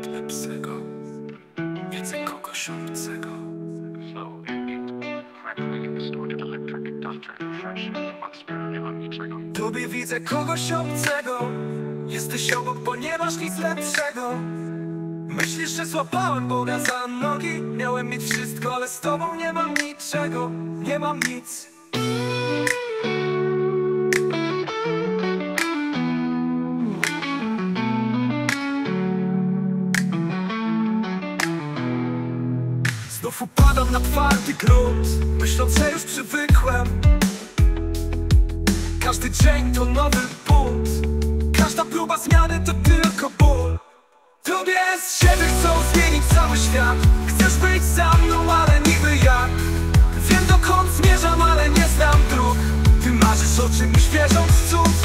Świat lepszego Więcej kogoś obcego. Tobie widzę kogoś obcego Jesteś obok, bo nie masz nic lepszego. Myślisz, że złapałem Boga za nogi. Miałem mieć wszystko, ale z tobą nie mam niczego. Nie mam nic Znów upadam na twardy grunt Myśląc, że już przywykłem. Każdy dzień to nowy bunt. Każda próba zmiany to tylko ból. Tobie z siebie chcą zmienić cały świat. Chcesz być za mną, ale niby jak? Wiem dokąd zmierzam, ale nie znam dróg. Ty marzysz o czymś wierząc cud.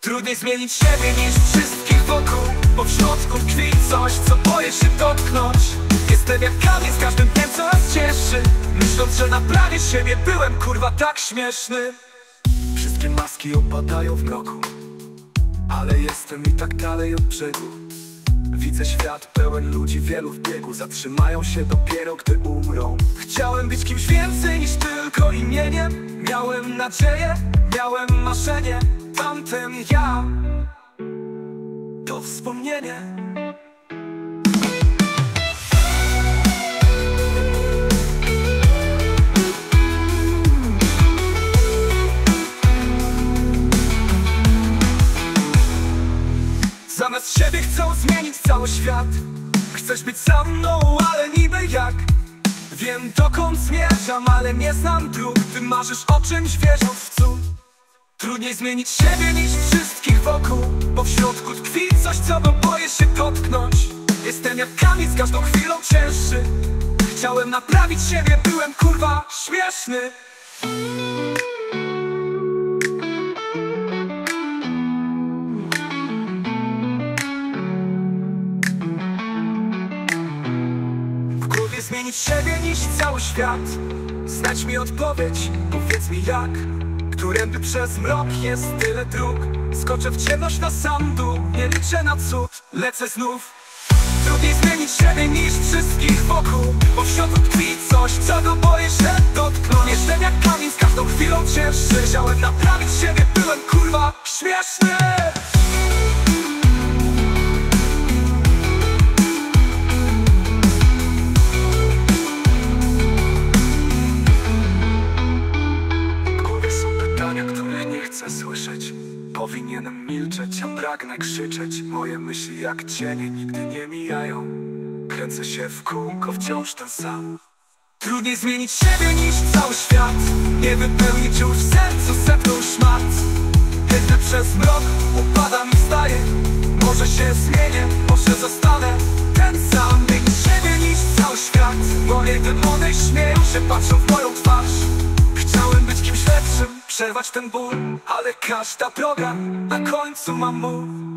Trudniej zmienić siebie niż wszystkich wokół Bo w środku tkwi coś, co boję się dotknąć Jestem jak kamień z każdym dniem coraz cięższy. Myśląc, że naprawię siebie byłem kurwa tak śmieszny. Wszystkie maski opadają w mroku Ale jestem i tak dalej od brzegu. Widzę świat pełen ludzi, wielu w biegu. Zatrzymają się dopiero, gdy umrą. Chciałem być kimś więcej niż tylko imieniem. Miałem nadzieję, miałem marzenie. Tamten ja To wspomnienie Zamiast siebie chcą zmienić cały świat. Chcesz być za mną, ale niby jak? Wiem dokąd zmierzam, ale nie znam dróg. Ty marzysz o czymś wierząc w cud Trudniej zmienić siebie niż wszystkich wokół Bo w środku tkwi coś, co bo boję się dotknąć. Jestem jak kamień z każdą chwilą cięższy. Chciałem naprawić siebie, byłem kurwa śmieszny zmienić siebie niż cały świat. Znać mi odpowiedź, powiedz mi jak. Którędy przez mrok jest tyle dróg. Skoczę w ciemność na sam dół Nie liczę na cud, lecę znów. Trudniej zmienić siebie niż wszystkich wokół. Bo w środku tkwi coś, czego boję się dotknąć Jestem jak kamień z każdą chwilą cięższy. Chciałem naprawić siebie, byłem kurwa śmieszny Powinienem milczeć, a pragnę krzyczeć. Moje myśli jak cienie nigdy nie mijają. Kręcę się w kółko, wciąż ten sam. Trudniej zmienić siebie niż cały świat. Nie wypełnić już w sercu setną szmat. Kiedy przez mrok upadam i wstaję. Może się zmienię, może zostanę ten sam. Zmienić siebie niż cały świat. Moje demony śmieją się, patrzą w przerwać ten ból Ale każda droga na końcu ma mur